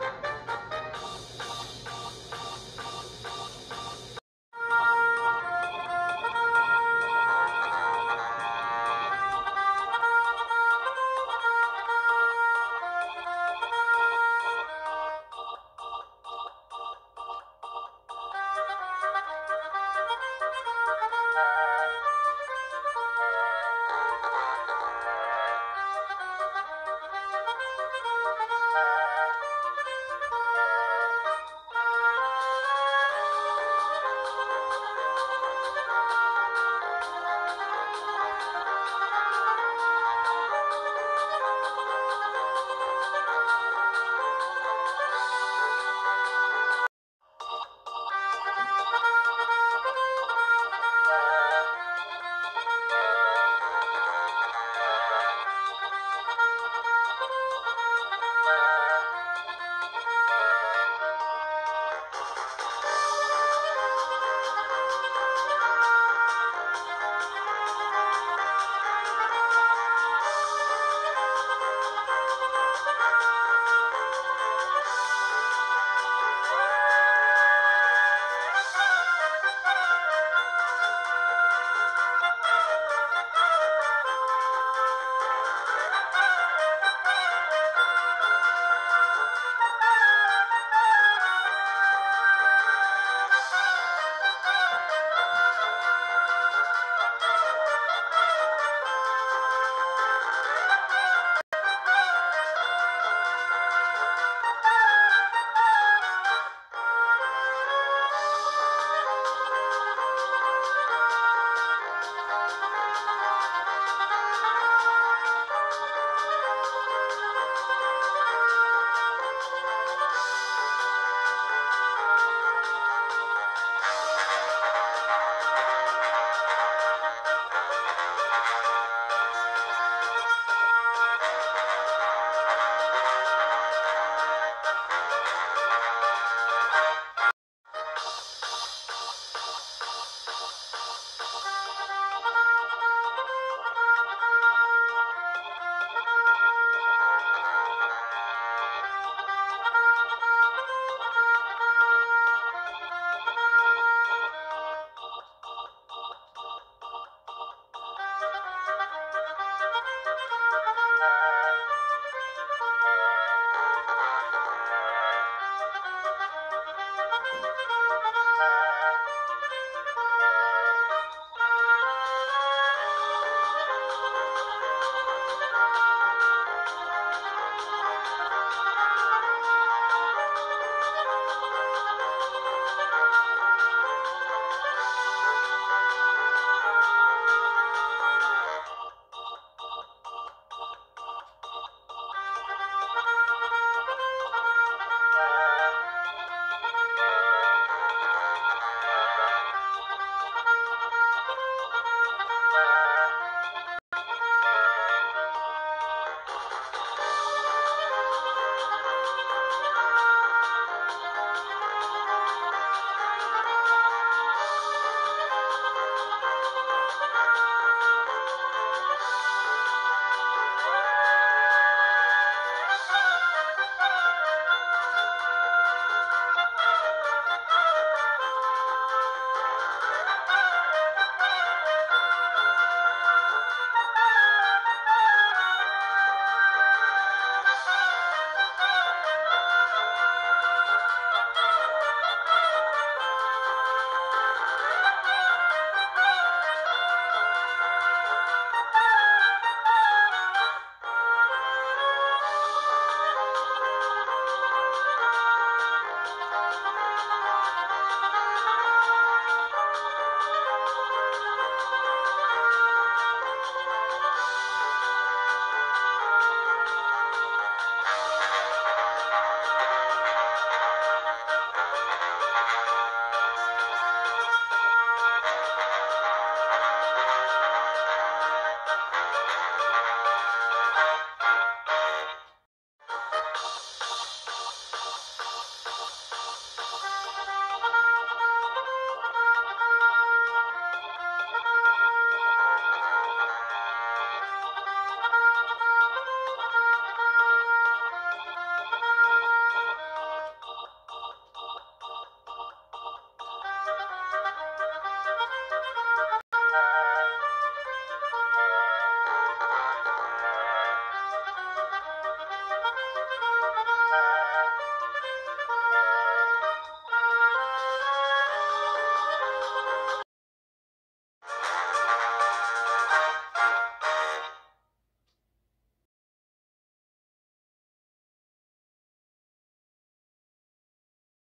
Bye.